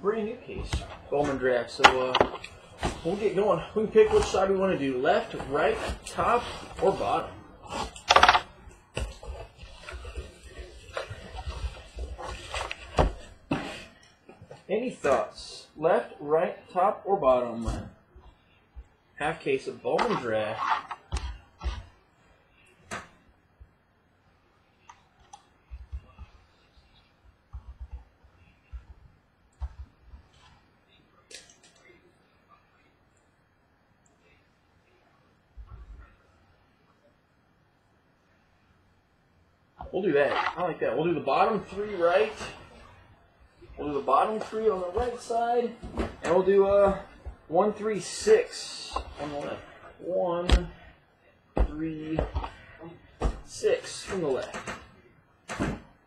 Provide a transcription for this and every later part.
brand new case. Bowman draft. So uh, we'll get going. We can pick which side we want to do: left, right, top, or bottom. Any thoughts? Left, right, top, or bottom? Half case of Bowman draft. Do that. I like that. We'll do the bottom three right. We'll do the bottom three on the right side, and we'll do uh one, three, six on the left. One, three, six from the left.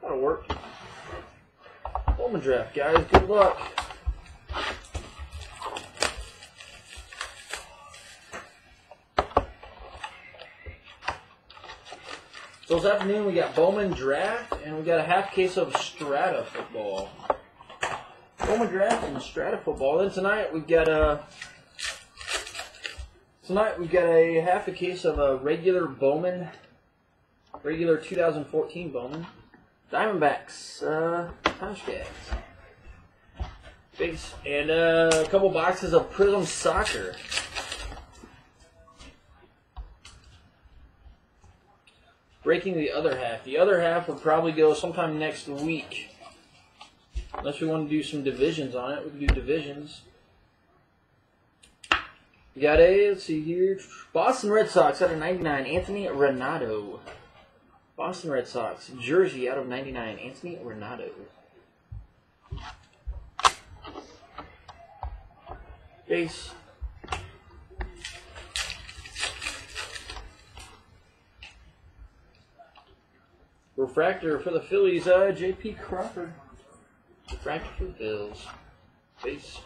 That'll work. Bowman draft, guys. Good luck. This afternoon we got Bowman draft, and we got a half case of Strata football. Bowman draft and Strata football. Then tonight we've got a tonight we've got a half a case of a regular Bowman, regular 2014 Bowman, Diamondbacks, uh, Timescats, base, and uh, a couple boxes of Prizm Soccer. Breaking the other half. The other half will probably go sometime next week. Unless we want to do some divisions on it, we can do divisions. We got a, let's see here, Boston Red Sox out of 99, Anthony Ranaudo. Boston Red Sox, jersey out of 99, Anthony Ranaudo. Base. Refractor for the Phillies, uh, J.P. Crawford. Refractor for the Bills. Base.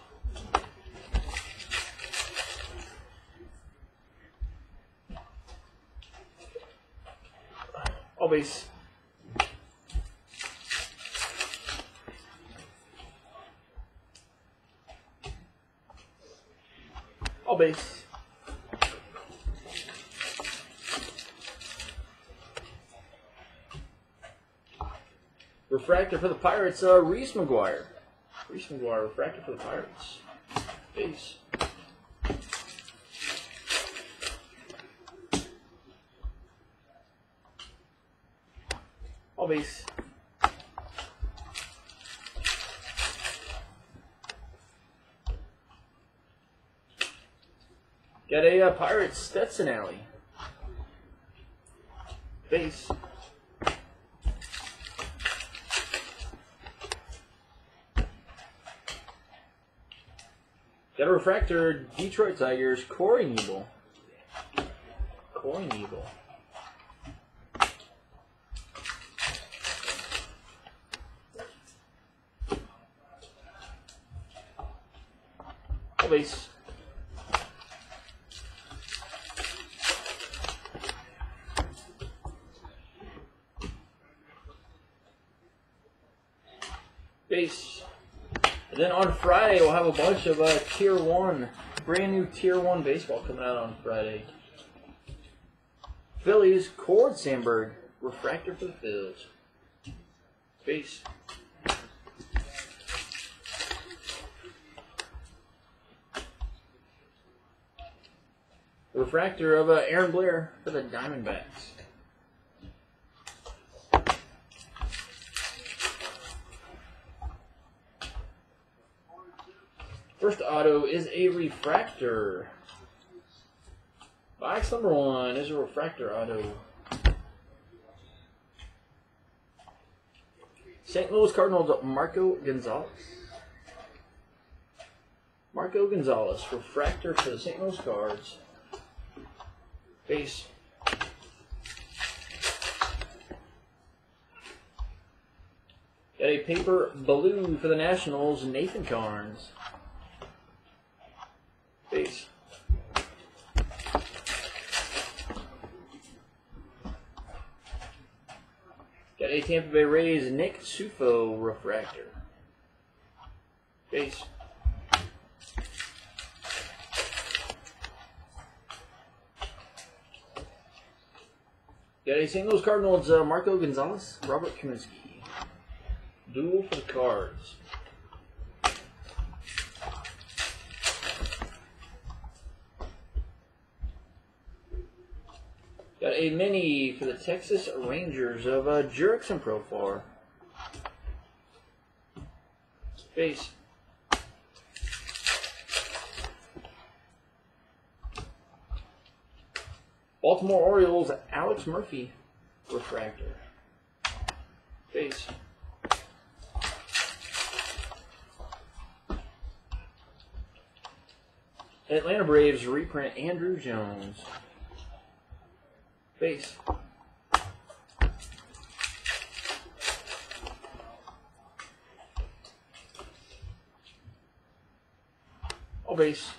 All base. Refractor for the Pirates, uh, Reese McGuire. Reese McGuire, refractor for the Pirates. Base. All base. Got a uh, Pirates Stetson Allie. Base. Got a refractor, Detroit Tigers, Corey Knebel. Corey Knebel. Base. And then on Friday, we'll have a bunch of uh, Tier 1, brand new Tier 1 baseball coming out on Friday. Phillies, Cord Sandberg, refractor for the Phillies. The refractor of uh, Aaron Blair for the Diamondbacks. First auto is a refractor. Box number one is a refractor auto. St. Louis Cardinals Marco Gonzalez. Marco Gonzalez, refractor for the St. Louis Cards. Base. Got a paper blue for the Nationals, Nathan Karns. Base. Got a Tampa Bay Rays, Nick Ciuffo refractor. Base. Got a St. Louis Cardinals, uh, Marco Gonzalez, Robert Kaminsky. Duel for the cards. Got a mini for the Texas Rangers of uh, Profar. Base. Baltimore Orioles, Alex Murphy, refractor. Base. Atlanta Braves reprint Andruw Jones. All base.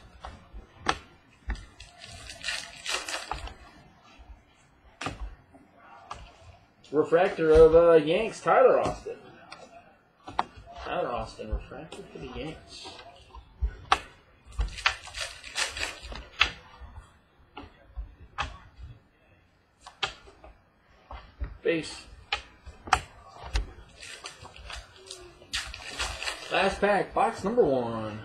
Refractor of uh, Yanks, Tyler Austin. Tyler Austin, refractor for the Yanks. Last pack, box number one.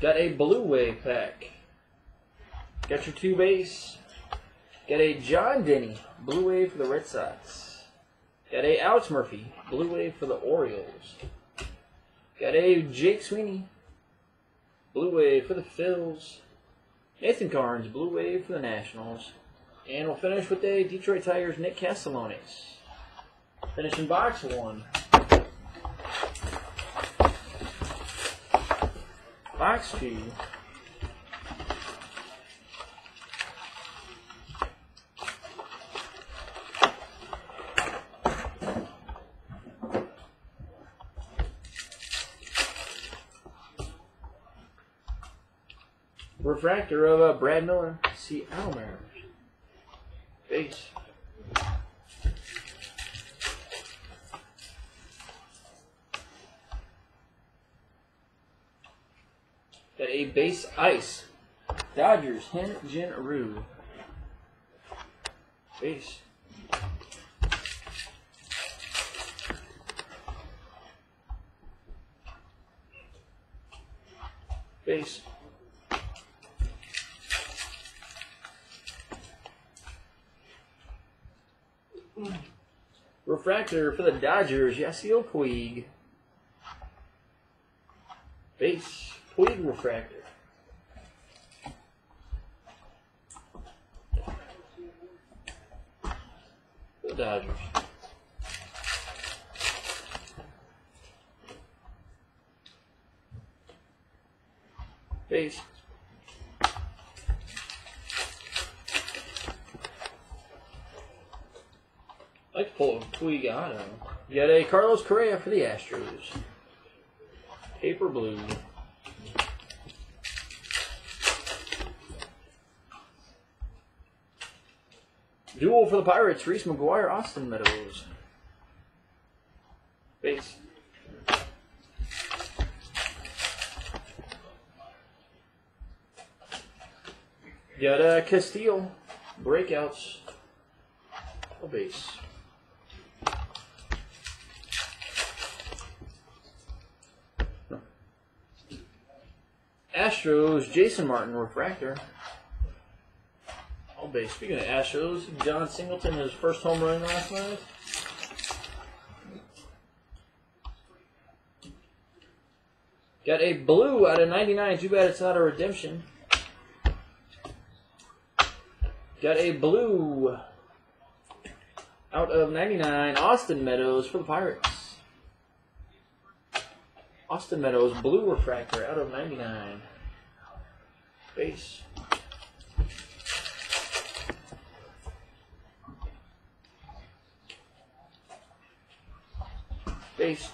Got a blue wave pack. Got your two base. Got a Jon Denney, blue wave for the Red Sox. Got a Alex Murphy, blue wave for the Orioles. Got a Jake Sweeney, blue wave for the Phils. Nathan Karns, blue wave for the Nationals. And we'll finish with a Detroit Tigers Nick Castellanos. Finishing box one. Box two. Refractor of uh, Brad Miller, Seattle Mariners. Base. Got a base ice. Dodgers, Hen Jin Rue. Base. Base. Refractor for the Dodgers, Yasiel Puig. Base, Puig refractor. The Dodgers. Base. I like to pull a Puig auto. Got a Carlos Correa for the Astros. Paper blue. Duel for the Pirates, Reese McGuire, Austin Meadows. Base. Got uh, Castile, breakouts, a base. Astros, Jason Martin, refractor. All base. Speaking of Astros, Jon Singleton, his first home run last night. Got a blue out of 99. Too bad it's not a redemption. Got a blue out of 99. Austin Meadows for the Pirates. Austin Meadows, blue refractor out of 99. Base. Base.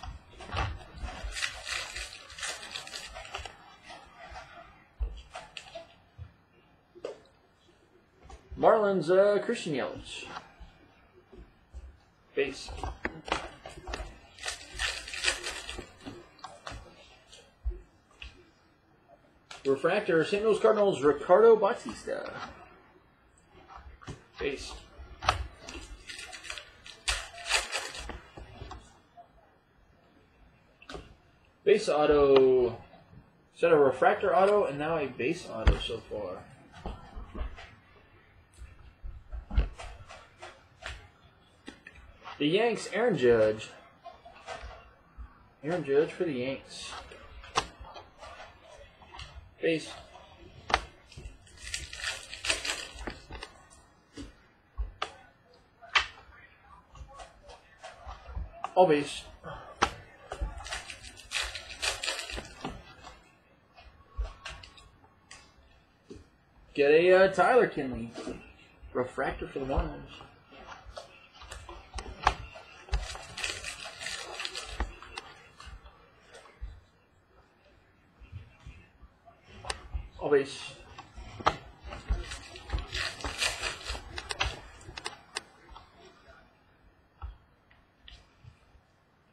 Marlins, uh, Christian Yelich. Base. Refractor, St. Louis Cardinals, Ricardo Bautista. Base. Base auto. Set a refractor auto and now a base auto so far. The Yanks, Aaron Judge. Aaron Judge for the Yanks. All base. Get a uh, Tyler Kinley. Refractor for the Marlins.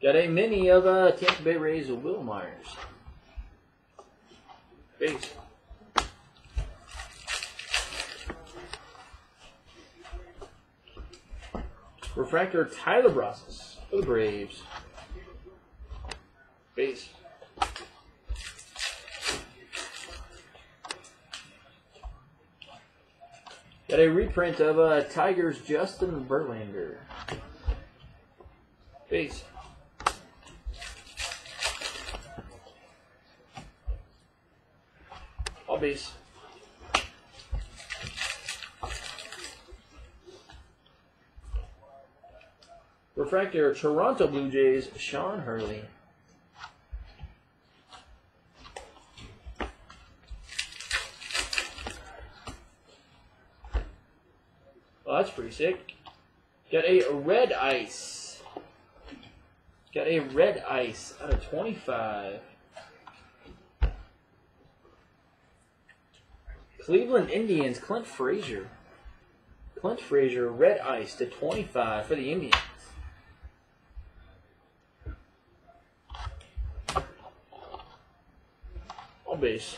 Got a mini of uh, Tampa Bay Rays of Wil Myers. Base. Refractor Tyler Brazos for the Braves. Base. Got a reprint of uh, Tigers Justin Verlander. All base. Refractor Toronto Blue Jays Sean Hurley. Well, that's pretty sick. Got a red ice. Got a red ice out of 25. Cleveland Indians, Clint Frazier. Clint Frazier, red ice to 25 for the Indians. Base.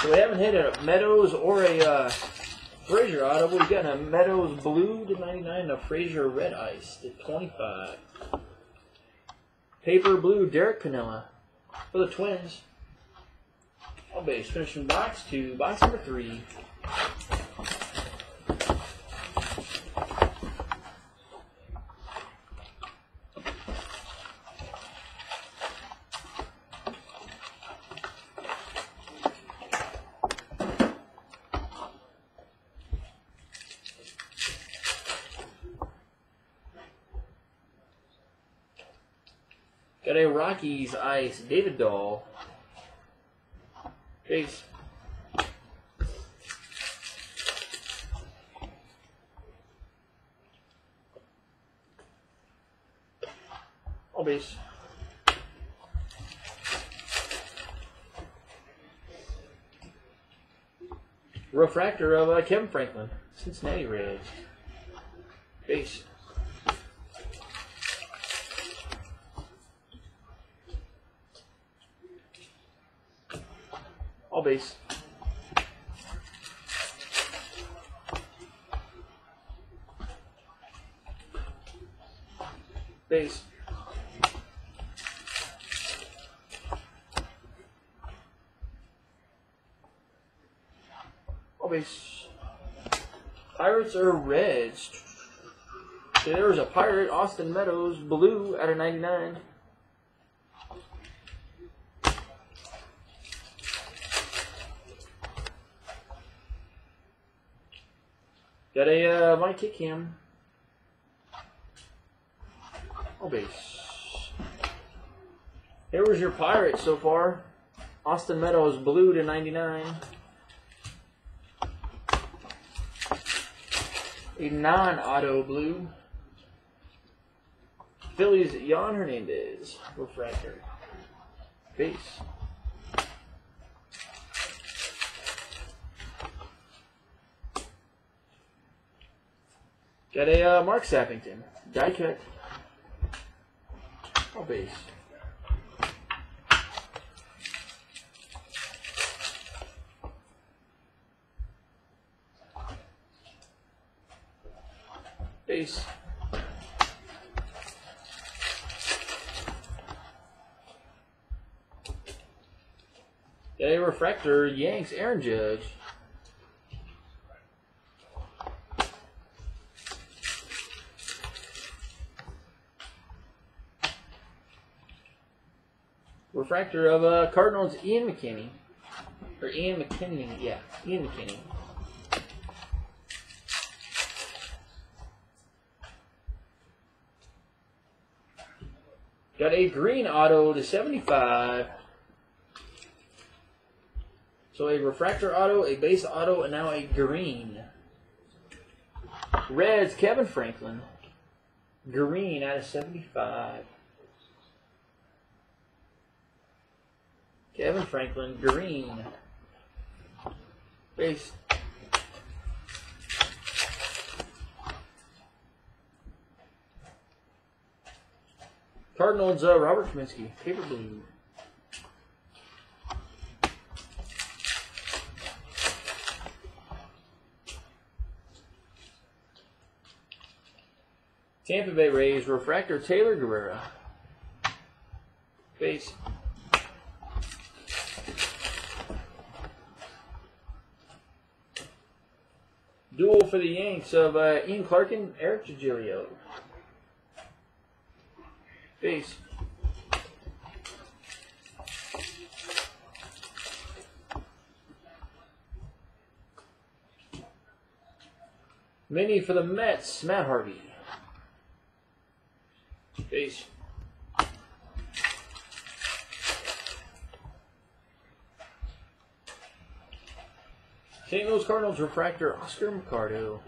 So we haven't hit a Meadows or a uh, Frazier auto. We've got a Meadows blue to 99 and a Frazier red ice to 25. Paper blue Derek Canella for the Twins. All base. Finishing box two, box number three. Rockies ice, David Dahl. Base. All base. Refractor of uh, Kevin Franklin, Cincinnati Reds. Base. Base. Base. All base. Pirates are reds. So there was a pirate, Austin Meadows, blue out of 99. Got a uh, Mike Kickham. Oh, base. Here was your pirate so far. Austin Meadows, blue to 99. A non-auto blue. Phillies, Jan Hernandez, refractor. Base. Got a uh, Mark Sappington. Die cut. Oh base. Base. Got a refractor, Yanks, Aaron Judge. Refractor of uh, Cardinals, Ian McKinney. Or Ian McKinney, yeah, Ian McKinney. Got a green auto to 75. So a refractor auto, a base auto, and now a green. Reds, Kevin Franklin. Green out of 75. Kevin Franklin, green. Base. Cardinals, uh, Robert Kaminsky, paper blue. Tampa Bay Rays, refractor Taylor Guerrieri. Base. Duel for the Yanks of uh, Ian Clark and Eric Jagielo. Base. Mini for the Mets, Matt Harvey. Base. St. Louis Cardinals refractor Oscar Mercado.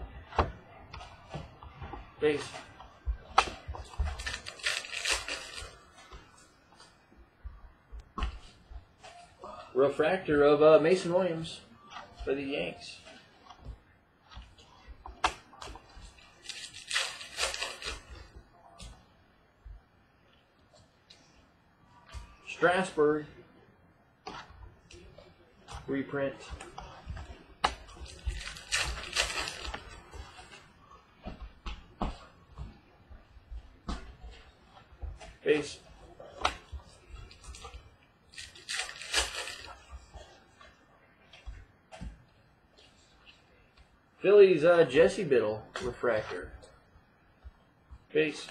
Base. Refractor of uh, Mason Williams for the Yanks. Strasburg reprint. Base. Phillies uh, Jesse Biddle refractor. Base.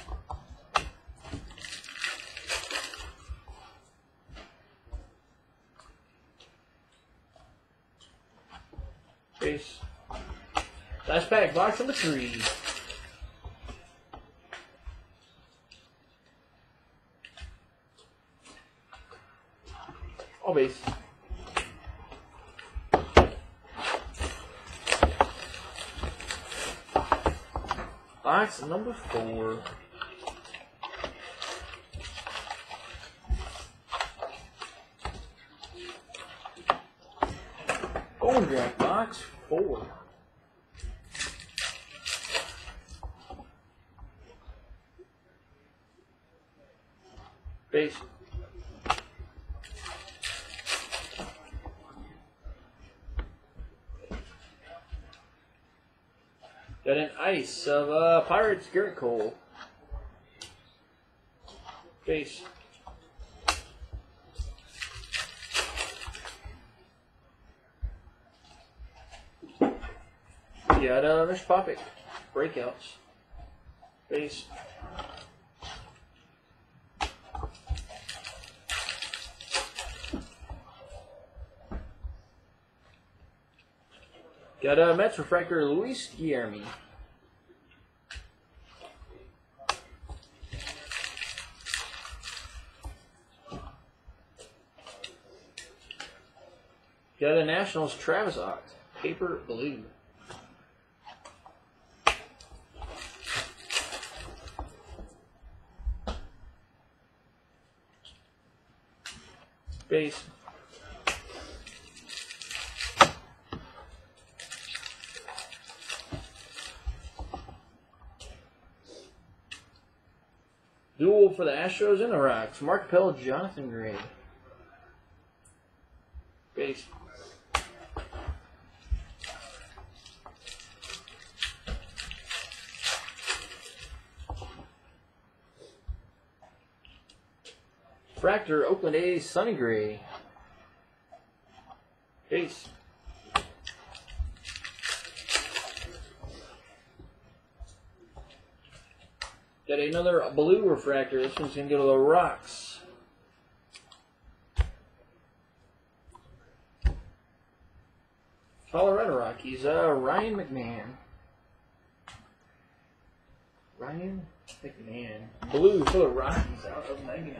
Base. Last pack, box number three. obvious. Box number four. Golden Draft Box 4. Got an ice of uh, Pirates Gerrit Cole. Base. Got uh, Mitch Popick. Breakouts. Base. Got a Mets refractor, Luis Guillorme. Got a Nationals, Travis Ott, paper blue. Base. Duel for the Astros and the Rocks. Mark Appel, Jonathan Gray, Base. Fractor, Oakland A's, Sonny Gray. Base. Another blue refractor. This one's gonna go to the rocks. Colorado Rockies. Uh, Ryan McMahon. Ryan McMahon. Blue for the Rockies out of Megan.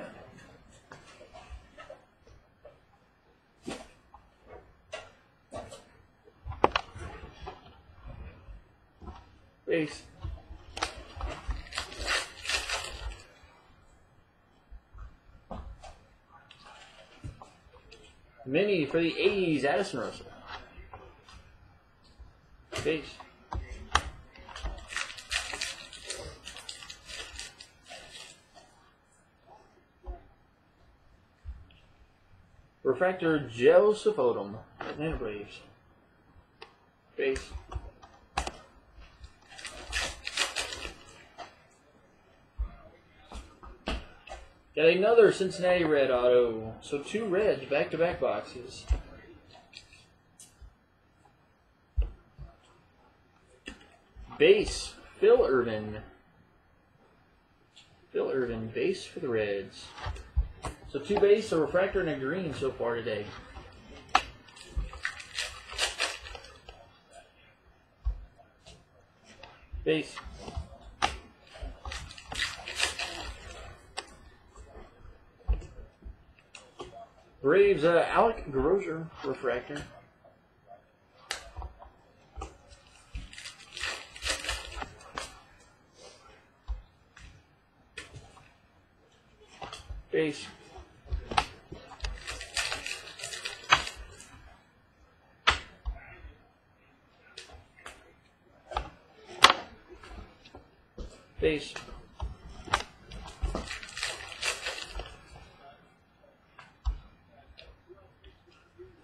Base. Mini for the A's, Addison Russell. Base. Refractor Joseph Odom, Atlanta Braves. Base. Got another Cincinnati Red auto. So two reds, back to back boxes. Base, Phil Ervin. Phil Ervin, base for the Reds. So two base, a refractor, and a green so far today. Base. Braves, uh, Alec Grosser, refractor. Base. Base.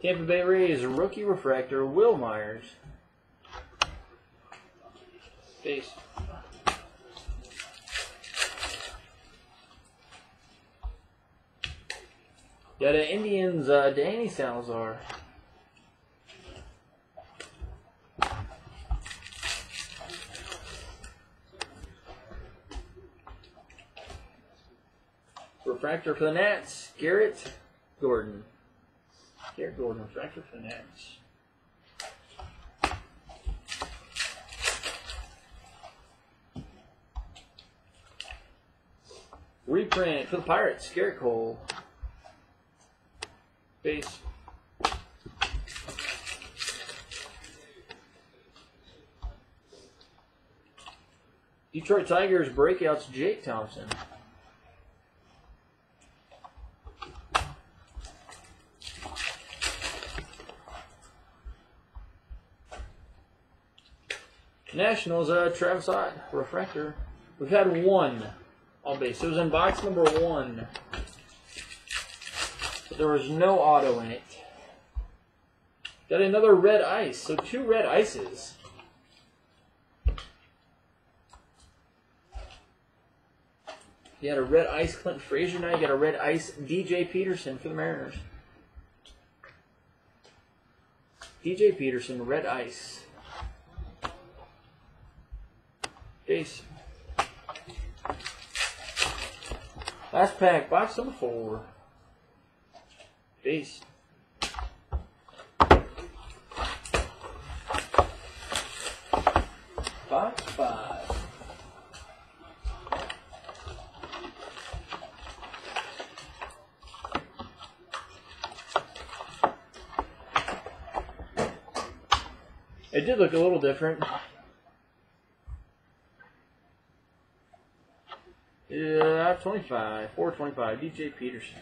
Tampa Bay Rays rookie refractor Wil Myers. Base. Got an Indians uh, Danny Salazar. Refractor for the Nats, Garrett Gordon. Gordon, refractor for the Nats. Reprint for the Pirates, Gerrit Cole. Base. Detroit Tigers breakouts Jake Thompson. Nationals, uh, Travis Ott, refractor. We've had one on base. It was in box number one. But there was no auto in it. Got another red ice. So two red ices. You had a red ice Clint Frazier. Now you got a red ice DJ Peterson for the Mariners. DJ Peterson, red ice. Base. Last pack, box number four. Base. Box five. It did look a little different. Yeah, 25, 425, DJ Peterson.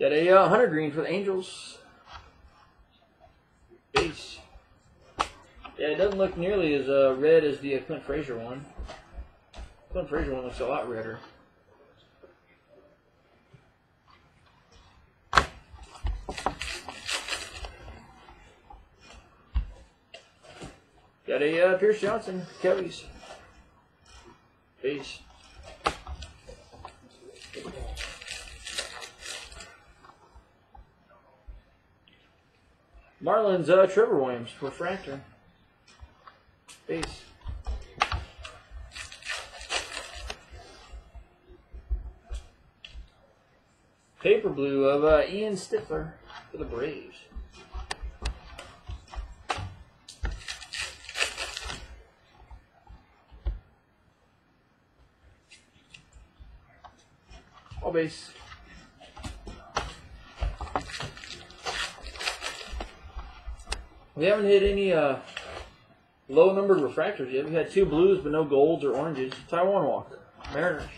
Got a uh, Hunter Green for the Angels. Base. Yeah, it doesn't look nearly as uh, red as the uh, Clint Frazier one. Clint Frazier one looks a lot redder. Got a uh, Pierce Johnson, Cubbies. Base. Marlins, uh, Trevor Williams, Refractor. Base. Paper blue of uh, Ian Stifler for the Braves. Base. We haven't hit any uh, low numbered refractors yet. We had two blues, but no golds or oranges. Taijuan Walker, Mariners.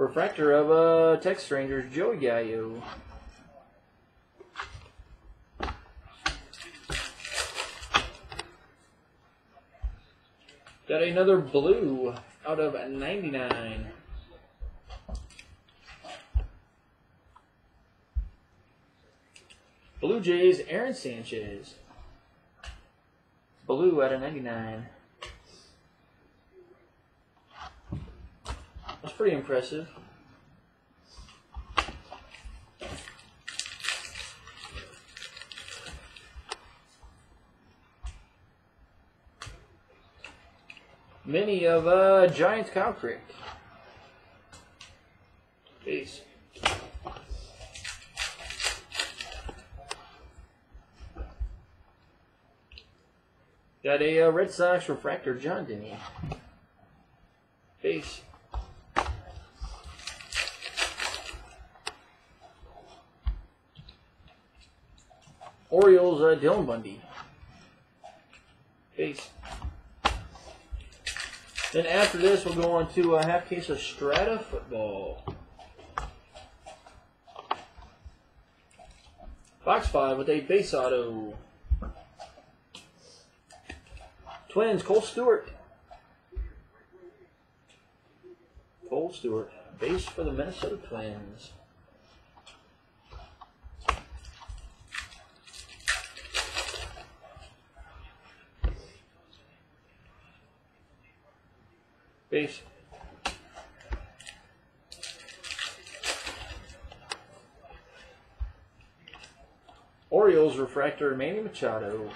Refractor of uh, Texas Rangers, Joey Gallo. Got another blue out of 99. Blue Jays, Aaron Sanchez. Blue out of 99. Pretty impressive. Many of uh, Giants Kyle Crick. Peace. Got a uh, Red Sox refractor, Jon Denney. Peace. Orioles, uh, Dylan Bundy. Peace. Then after this, we'll go on to a half case of Strata football. Box 5 with a base auto. Twins, Kohl Stewart. Kohl Stewart, base for the Minnesota Twins. Base. Orioles refractor Manny Machado.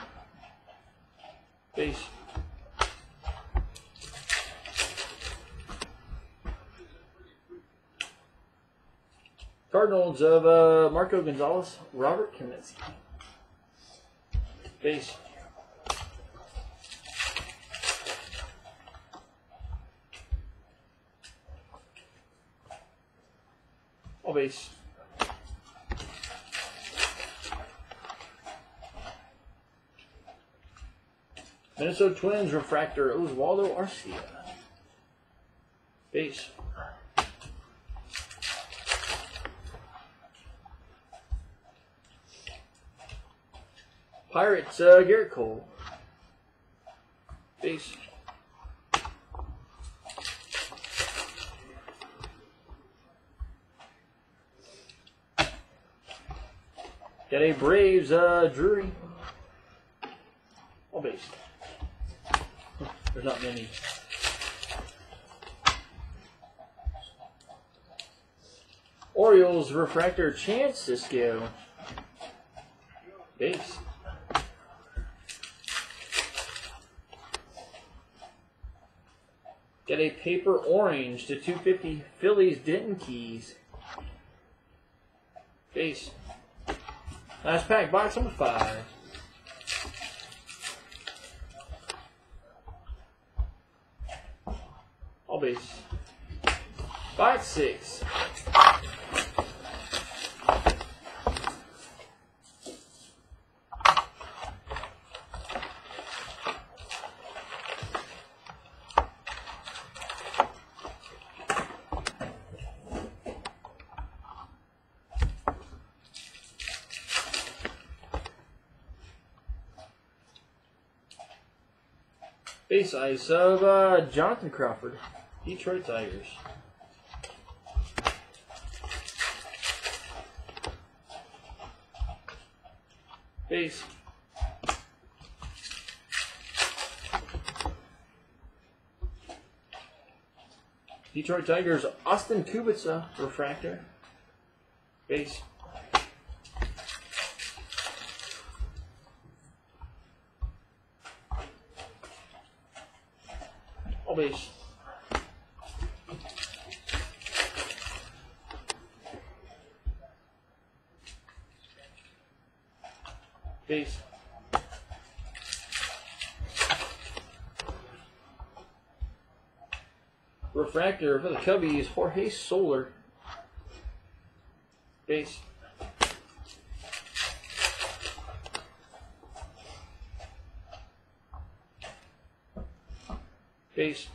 Base. Cardinals of uh, Marco Gonzalez, Robert Kaminsky. Base. Base. Minnesota Twins refractor Oswaldo Arcia. Base. Pirates, uh, Gerrit Cole. Base. Got a Braves, uh, Drury. All base. There's not many. Orioles refractor Chance Sisco. Base. Get a paper orange to 250 Phillies Denton Keys. Base. Last pack, box number five. All base. Box six. Base ice of uh, Jonathan Crawford, Detroit Tigers. Base. Detroit Tigers, Austin Kubitza, refractor. Base. Base. Base. Refractor for the Cubbies, Jorge Soler. Base. Base.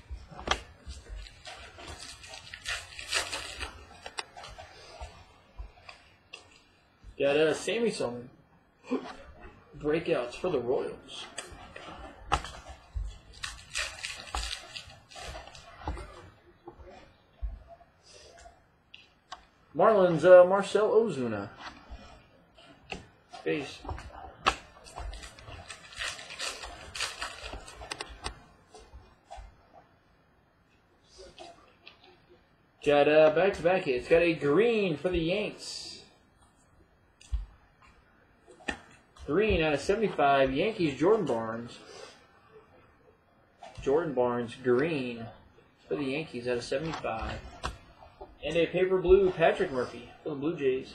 Got a uh, Sammy Solomon. Breakouts for the Royals. Marlins, uh, Marcell Ozuna. Base. Got uh, back-to-back hits. Got a green for the Yanks. Green out of 75. Yankees, Jordan Barnes. Jordan Barnes, green for the Yankees out of 75. And a paper blue Patrick Murphy for the Blue Jays.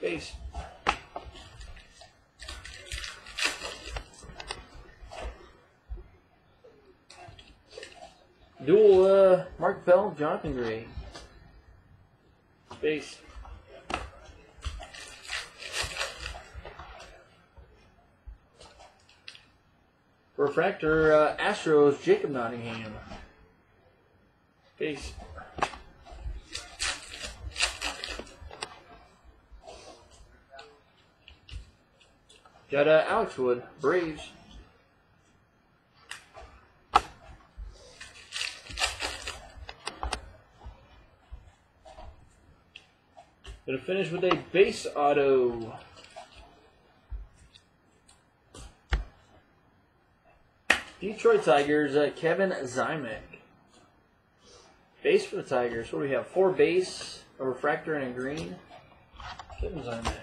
Base. Dual uh, Mark Appel, Jonathan Gray. Base. Refractor uh, Astros, Jacob Nottingham. Base. Got uh, Alex Wood, Braves. Gonna finish with a base auto. Detroit Tigers, uh, Kevin Ziomek. Base for the Tigers. What do we have? Four base, a refractor, and a green. Kevin Ziomek.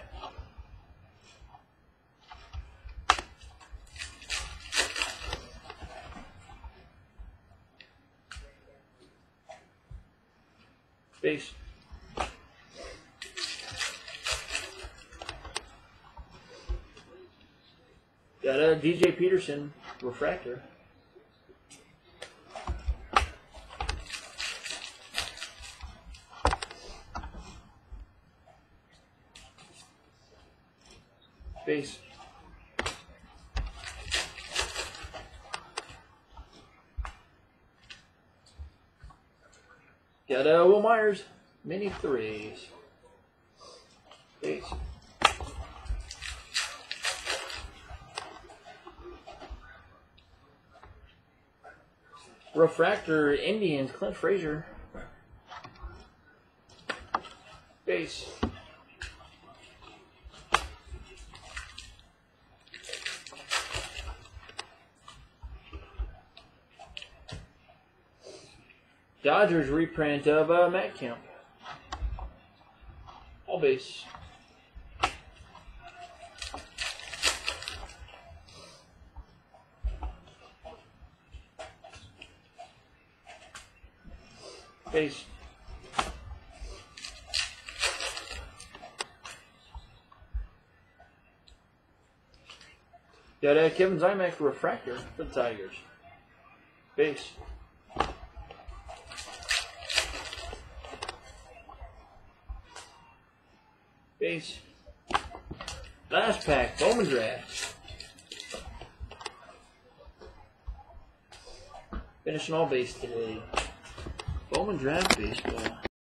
Base. Got a DJ Peterson refractor. Base. Got uh, Wil Myers, mini threes. Refractor Indians, Clint Frazier. Base. Dodgers reprint of uh, Matt Kemp. All base. Base. Got uh, Kevin Ziomek refractor for the Tigers. Base. Base. Last pack, Bowman draft. Finishing all base today. Bowman draft baseball.